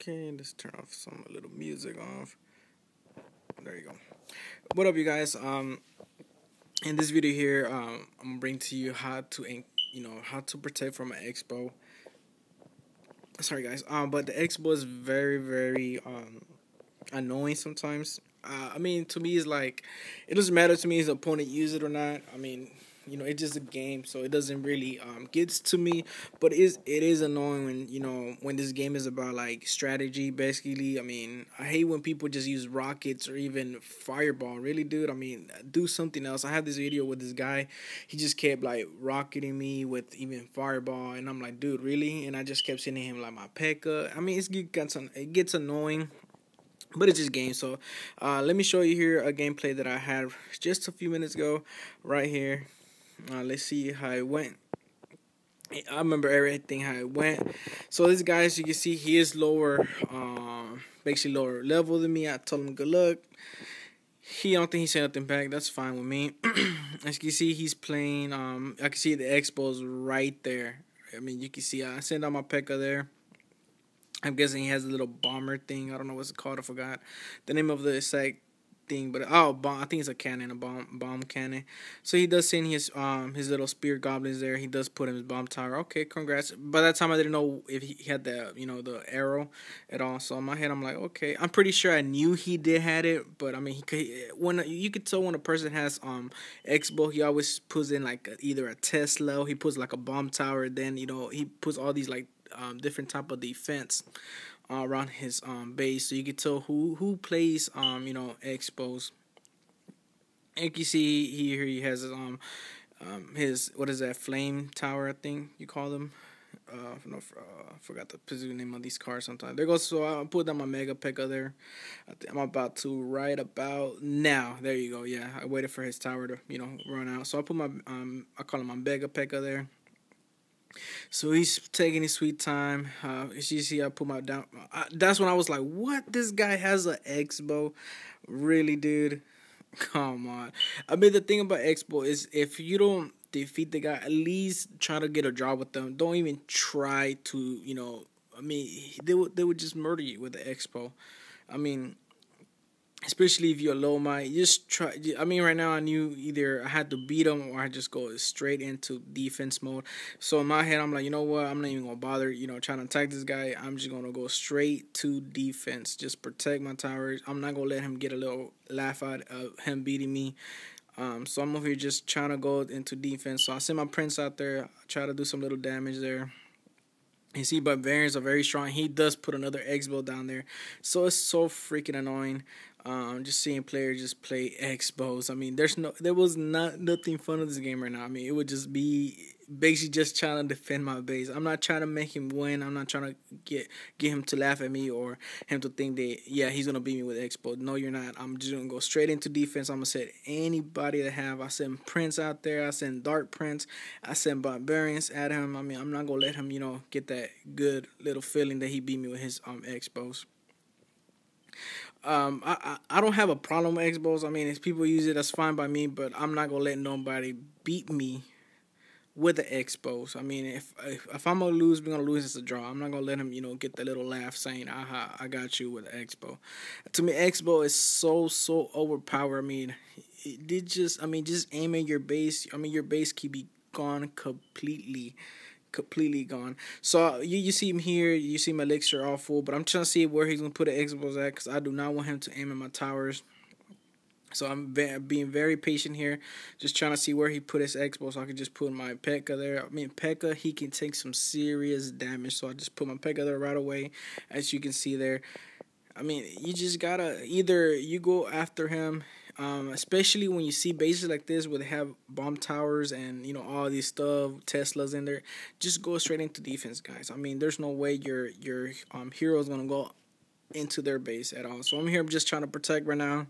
Okay, let's turn off some little music off. There you go. What up, you guys? Um, in this video here, um, I'm gonna bring to you how to, you know, how to protect from an X-Bow. Sorry, guys. Um, but the X-Bow is very, very um annoying sometimes. Uh, I mean, to me, it's like it doesn't matter to me if the opponent use it or not. I mean, you know, it's just a game, so it doesn't really um gets to me. But it is it is annoying when you know when this game is about like strategy. Basically, I mean, I hate when people just use rockets or even fireball. Really, dude. I mean, do something else. I had this video with this guy. He just kept like rocketing me with even fireball, and I'm like, dude, really? And I just kept sending him like my P.E.K.K.A. I mean, it's it gets it gets annoying but it's just game so uh, let me show you here a gameplay that i had just a few minutes ago right here uh, let's see how it went. I remember everything how it went. So this guy, as you can see, he is lower, um, basically lower level than me. I told him good luck. He don't think he said nothing back. That's fine with me. as you can see, he's playing. Um, I can see the expos right there. I mean, you can see I sent out my P.E.K.K.A. there. I'm guessing he has a little bomber thing. I don't know what's it called. I forgot the name of the exact thing, but oh, bomb, I think it's a cannon, a bomb bomb cannon. So he does send his um his little spear goblins there. He does put him his bomb tower. Okay, congrats. By that time, I didn't know if he had the you know the arrow at all. So in my head, I'm like, okay, I'm pretty sure I knew he did had it, but I mean, he could when you could tell when a person has um X-Bow, he always puts in like either a Tesla, he puts like a bomb tower, then you know he puts all these like um different type of defense uh, around his um base, so you can tell who who plays um you know X-Bows. And you see here he has um um his what is that flame tower thing you call them. Uh, no, uh, forgot the name of these cars sometimes. There goes, so I'll put down my Mega P.E.K.K.A. there. I am about to right about now. There you go. Yeah, I waited for his tower to, you know, run out. So I put my, um, I call him my Mega P.E.K.K.A. there. So he's taking his sweet time. Uh, you see, I put my down. I, that's when I was like, "What? This guy has an X-Bow? Really, dude? Come on." I mean, the thing about X-Bow is if you don't defeat the guy, at least try to get a job with them. Don't even try to, you know. I mean, they would they would just murder you with the X-Bow. I mean, especially if you're low might just try i mean right now i knew either i had to beat them or i just go straight into defense mode. So in my head i'm like you know what? I'm not even gonna bother you know trying to attack this guy. I'm just gonna go straight to defense. Just protect my towers. I'm not gonna let him get a little laugh out of him beating me. Um, so i'm over here just trying to go into defense. So i send my prince out there. Try to do some little damage there. You see, barbarians are very strong. He does put another X-Bow down there. So it's so freaking annoying. Um, just seeing players just play X-Bows. I mean, there's no, there was not nothing fun of this game right now. I mean, it would just be basically just trying to defend my base. I'm not trying to make him win. I'm not trying to get get him to laugh at me or him to think that yeah he's gonna beat me with X-Bow. No, you're not. I'm just gonna go straight into defense. I'm gonna set anybody that have. I send Prince out there. I send Dark Prince. I send Barbarians at him. I mean, I'm not gonna let him you know get that good little feeling that he beat me with his um X-Bows. Um, I, I, I don't have a problem with X-Bows. I mean, if people use it, that's fine by me. But I'm not gonna let nobody beat me with the X-Bows. I mean, if, if if, I'm gonna lose, we're gonna lose. as a draw. I'm not gonna let him, you know, get the little laugh saying, "Aha, I got you with the X-Bow." To me, X-Bow is so so overpowered. I mean, it did just. I mean, just aim at your base. I mean, your base can be gone completely completely gone. So you you see him here, you see my legs are all full, but I'm trying to see where he's gonna put the X-Bows at because I do not want him to aim at my towers. So I'm being very patient here, just trying to see where he put his X-Bow so I can just put my P.E.K.K.A. there. I mean, P.E.K.K.A. he can take some serious damage, so I just put my P.E.K.K.A. there right away, as you can see there. I mean, you just gotta either you go after him um, especially when you see bases like this where they have bomb towers and you know all these stuff, Teslas in there. Just go straight into defense, guys. I mean, there's no way your your um hero is gonna go into their base at all. So I'm here just trying to protect right now.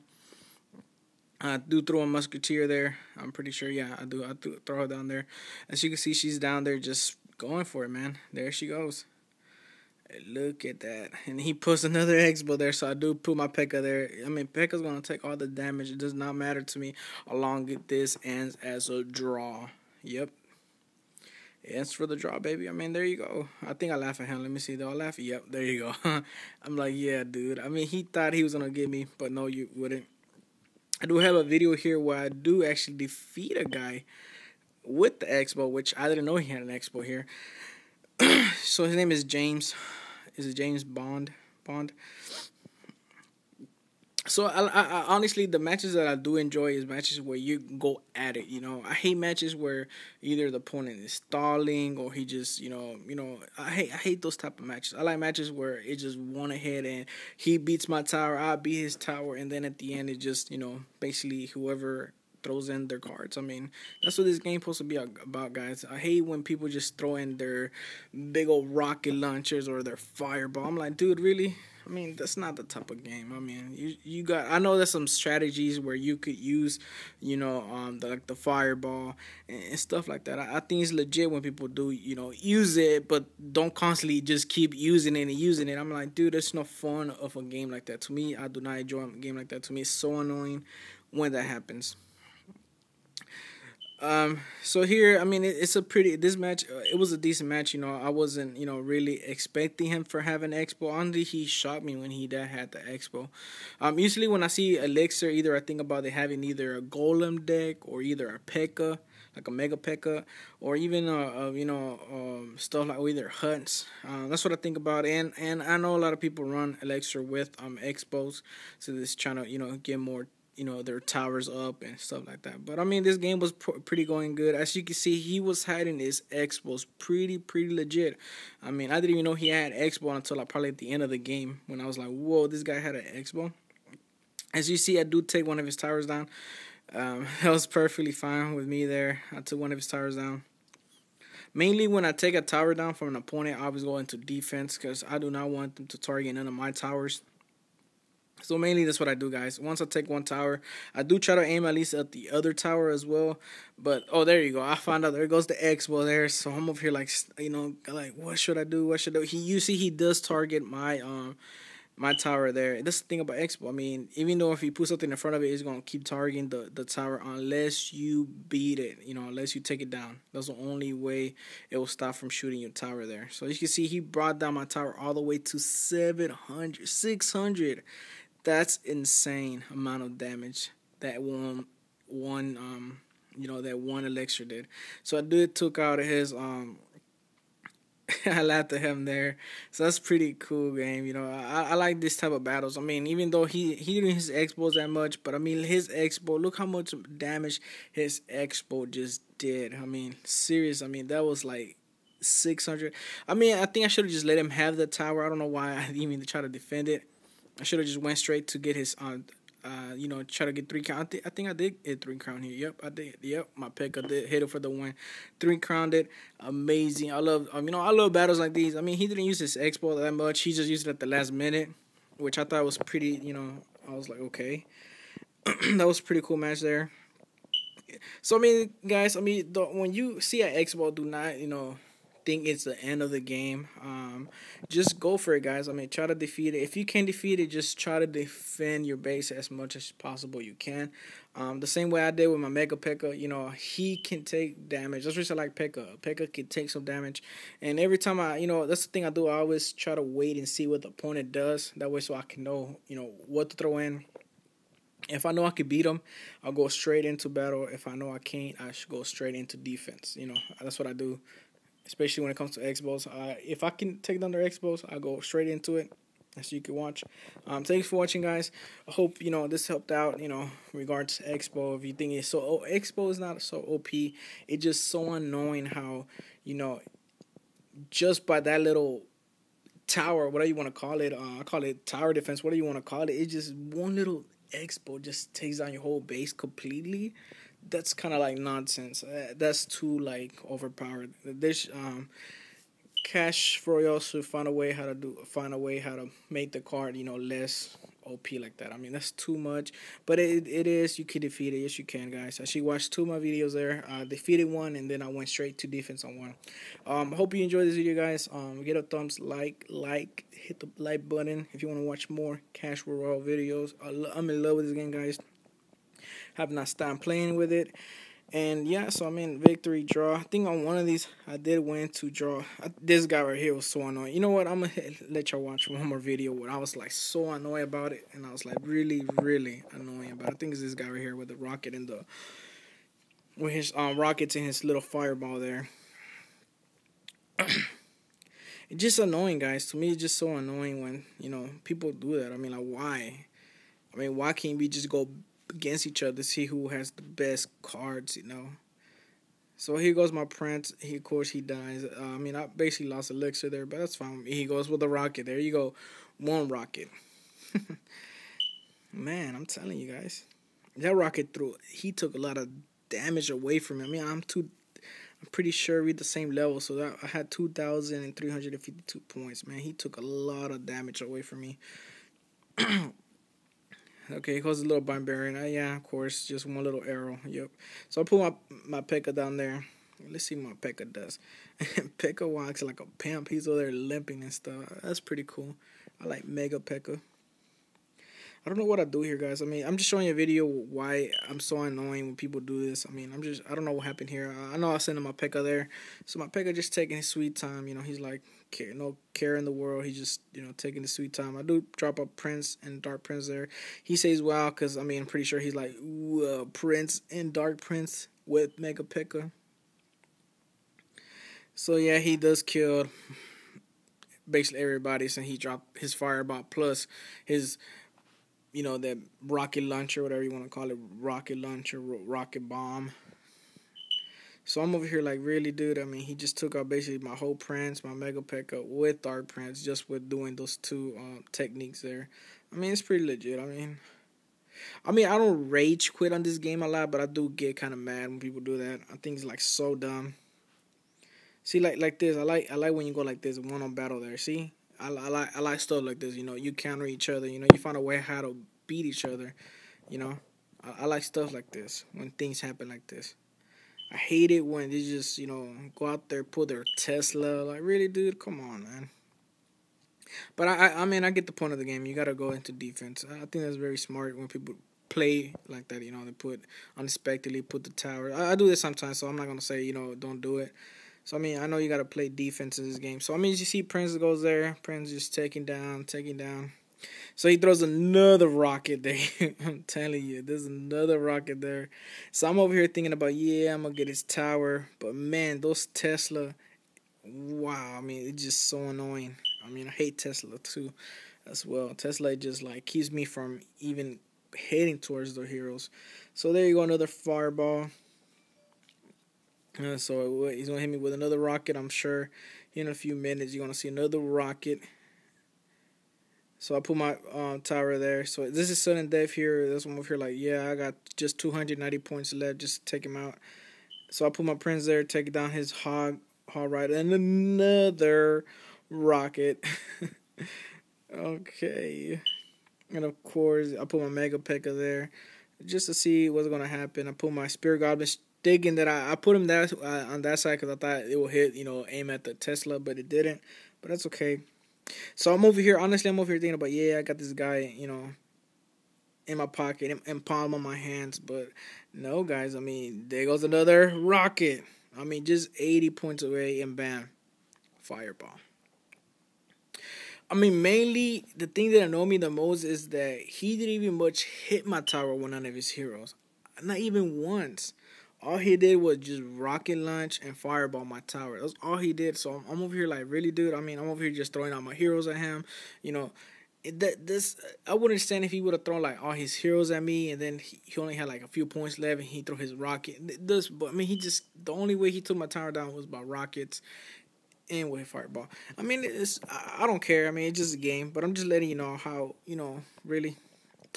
I do throw a musketeer there. I'm pretty sure. Yeah, I do. I do throw her down there. As you can see, she's down there just going for it, man. There she goes. Look at that. And he puts another X-Bow there, so I do put my P.E.K.K.A. there. I mean, P.E.K.K.A's going to take all the damage. It does not matter to me. Along with this ends as a draw. Yep. It's for the draw, baby. I mean, there you go. I think I laugh at him. Let me see. Do I laugh? Yep, there you go. I'm like, yeah, dude. I mean, he thought he was gonna get me, but no, you wouldn't. I do have a video here where I do actually defeat a guy with the X-Bow, which I didn't know he had an X-Bow here. so his name is James. Is it James Bond? Bond so I, I, I, honestly the matches that I do enjoy is matches where you go at it. You know, I hate matches where either the opponent is stalling or he just you know you know I hate I hate those type of matches. I like matches where it just one ahead and he beats my tower, I beat his tower, and then at the end it just you know basically whoever throws in their cards. I mean, that's what this game's supposed to be about, guys. I hate when people just throw in their big old rocket launchers or their fireball. I'm like, dude, really? I mean, that's not the type of game. I mean, you you got. I know there's some strategies where you could use, you know, um, the, like the fireball and, and stuff like that. I, I, think it's legit when people do, you know, use it, but don't constantly just keep using it and using it. I'm like, dude, there's no fun of a game like that. To me, I do not enjoy a game like that. To me, it's so annoying when that happens. Um, so here, I mean, it, it's a pretty this match. Uh, it was a decent match. You know, I wasn't you know really expecting him for having X-Bow. Only he shot me when he had the X-Bow. Um, usually when I see elixir, either I think about it having either a golem deck or either a P.E.K.K.A. like a mega P.E.K.K.A. or even uh, uh you know um, stuff like either hunts. Uh, that's what I think about. And and I know a lot of people run elixir with um X-Bows, so this trying to you know get more you know their towers up and stuff like that. But I mean, this game was pr- pretty going good. As you can see, he was hiding his X-Bows pretty pretty legit. I mean, I didn't even know he had X-Bow until like probably at the end of the game when I was like, whoa, this guy had an X-Bow. As you see, I do take one of his towers down. Um, that was perfectly fine with me there. I took one of his towers down. Mainly when I take a tower down from an opponent, I always go into defense because I do not want them to target none of my towers. So mainly that's what I do, guys. Once I take one tower, I do try to aim at least at the other tower as well. But oh, there you go. I found out there goes the X. Well, there. So I'm over here like you know, like what should I do? What should I do? He you see he does target my um my tower there. That's the thing about X-Bow. I mean, even though if you put something in front of it, it's gonna keep targeting the, the tower unless you beat it. You know, unless you take it down. That's the only way it will stop from shooting your tower there. So you can see he brought down my tower all the way to 700, 600 that's insane amount of damage that one one um you know that one elixir did. So I did took out his um I laughed at him there. So that's pretty cool game. You know, I, I like this type of battles. I mean, even though he he didn't his X-Bows that much, but I mean his X-Bow. Look how much damage his X-Bow just did. I mean, serious. I mean that was like six hundred. I mean, I think I should have just let him have the tower. I don't know why I even try to defend it. I should have just went straight to get his uh, uh, you know, try to get three crown. I, th- I think I did get three crown here. Yep, I did. Yep, my pick. I did hit it for the win. Three crowned it. Amazing. I love. Um, you know, I love battles like these. I mean, he didn't use his X-Bow that much. He just used it at the last minute, which I thought was pretty. You know, I was like, okay, that was pretty cool match there. So I mean, guys, I mean, the, when you see an X-Bow, do not, you know, think it's the end of the game. Um, just go for it, guys. I mean, try to defeat it. If you can defeat it, just try to defend your base as much as possible you can. Um, the same way I did with my Mega P.E.K.K.A., you know, he can take damage. That's what I like P.E.K.K.A. P.E.K.K.A. can take some damage. And every time I, you know, that's the thing I do. I always try to wait and see what the opponent does. That way so I can know, you know, what to throw in. If I know I can beat them, I'll go straight into battle. If I know I can't, I should go straight into defense. You know, that's what I do especially when it comes to X-Bows. Uh, if I can take down their X-Bows, I'll go straight into it. As you can watch. Um, thanks for watching, guys. I hope you know this helped out. You know, regards to X-Bow. If you think it's so, oh, X-Bow is not so op. It's just so annoying how you know, just by that little tower, whatever you want to call it, uh, I call it tower defense. Whatever you want to call it, it's just one little X-Bow just takes down your whole base completely that's kind of like nonsense. Uh, that's too like overpowered. This um, Clash Royale should find a way how to do find a way how to make the card you know less OP like that. I mean that's too much, but it it is you can defeat it. Yes, you can, guys. I actually watched two of my videos there. I defeated one and then I went straight to defense on one. Um, hope you enjoyed this video, guys. Um, get a thumbs like like hit the like button if you want to watch more Clash Royale videos. I'm in love with this game, guys have not stopped playing with it. And yeah, so I mean, victory draw. I think on one of these, I did win to draw. This guy right here was so annoying. You know what? I'm gonna let y'all watch one more video where I was like so annoyed about it, and I was like really, really annoying. But I think it's this guy right here with the rocket and the with his um rockets and his little fireball there. it's just annoying, guys. To me, it's just so annoying when you know people do that. I mean, like why? I mean, why can't we just go against each other, see who has the best cards, you know. So here goes my prince. He of course he dies. Uh, I mean I basically lost elixir there, but that's fine. He goes with the rocket. There you go, one rocket. Man, I'm telling you guys, that rocket threw. He took a lot of damage away from me. I mean I'm too. I'm pretty sure we're the same level, so that I had two thousand and three hundred and fifty-two points. Man, he took a lot of damage away from me. Okay, he a little barbarian. Uh, yeah, of course, just one little arrow. Yep. So I put my my P.E.K.K.A down there. Let's see what my P.E.K.K.A does. P.E.K.K.A walks like a pimp. He's over there limping and stuff. That's pretty cool. I like Mega P.E.K.K.A. I don't know what I do here, guys. I mean, I'm just showing you a video why I'm so annoying when people do this. I mean, I'm just, I don't know what happened here. I know I sent him my P.E.K.K.A there. So my P.E.K.K.A just taking his sweet time. You know, he's like, care, no care in the world. He's just, you know, taking the sweet time. I do drop a Prince and Dark Prince there. He says wow because, I mean, I'm pretty sure he's like, uh, Prince and Dark Prince with Mega P.E.K.K.A. So yeah, he does kill basically everybody since he dropped his fireball plus his you know, that rocket launcher, whatever you want to call it, rocket launcher, rocket bomb. So I'm over here like, really, dude? I mean, he just took out basically my whole Prince, my Mega P.E.K.K.A with Dark Prince, just with doing those two um, techniques there. I mean, it's pretty legit. I mean, I mean, I don't rage quit on this game a lot, but I do get kind of mad when people do that. I think it's like so dumb. See, like like this, I like I like when you go like this, one on battle there. See, I, I like I like stuff like this. You know, you counter each other. You know, you find a way how to beat each other. You know, I, I like stuff like this when things happen like this. I hate it when they just you know go out there put their Tesla. Like really, dude, come on, man. But I, I mean, I get the point of the game. You gotta go into defense. I think that's very smart when people play like that. You know, they put unexpectedly put the tower. I, I do this sometimes, so I'm not gonna say you know don't do it. So I mean, I know you got to play defense in this game. So I mean, you see Prince goes there. Prince just taking down, taking down. So he throws another rocket there. I'm telling you, there's another rocket there. So I'm over here thinking about, yeah, I'm gonna get his tower. But man, those Tesla, wow. I mean, it's just so annoying. I mean, I hate Tesla too, as well. Tesla just like keeps me from even heading towards the heroes. So there you go, another fireball. Uh, so he's gonna hit me with another rocket. I'm sure in a few minutes you're gonna see another rocket. So I put my uh, tower there. So this is sudden death here. This one over here, like yeah, I got just 290 points left. Just take him out. So I put my prince there, take down his hog, hog rider, and another rocket. okay, and of course I put my mega P.E.K.K.A there, just to see what's gonna happen. I put my spirit goblin thinking that I, I put him that uh, on that side because I thought it would hit, you know, aim at the Tesla, but it didn't. But that's okay. So I'm over here. Honestly, I'm over here thinking about, yeah, I got this guy, you know, in my pocket, and, in palm on my hands. But no, guys. I mean, there goes another rocket. I mean, just 80 points away, and bam, fireball. I mean, mainly the thing that annoyed me the most is that he didn't even much hit my tower with none of his heroes. Not even once all he did was just rocket launch and fireball my tower. That's all he did. So I'm, I'm, over here like, really, dude. I mean, I'm over here just throwing out my heroes at him. You know, that this I wouldn't understand if he would have thrown like all his heroes at me, and then he, he only had like a few points left, and he threw his rocket. This, but I mean, he just the only way he took my tower down was by rockets and with fireball. I mean, it's I don't care. I mean, it's just a game, but I'm just letting you know how you know really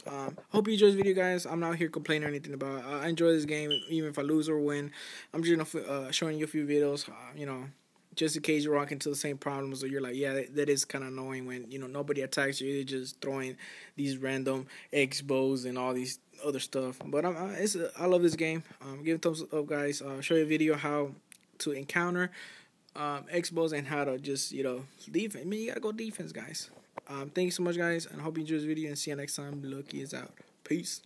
um, hope you enjoy this video, guys. I'm not here complaining or anything about. It. I enjoy this game, even if I lose or win. I'm just uh, showing you a few videos. Uh, you know, just in case you're walk into the same problems, or you're like, yeah, that, that is kind of annoying when you know nobody attacks you. They're just throwing these random bows and all these other stuff. But I'm, I, it's, I love this game. Um, give a thumbs up, guys. Uh, show you a video how to encounter um, bows and how to just you know defense. I mean, you gotta go defense, guys. Um, thank you so much, guys, and I hope you enjoyed this video. And see you next time. Lucky is out. Peace.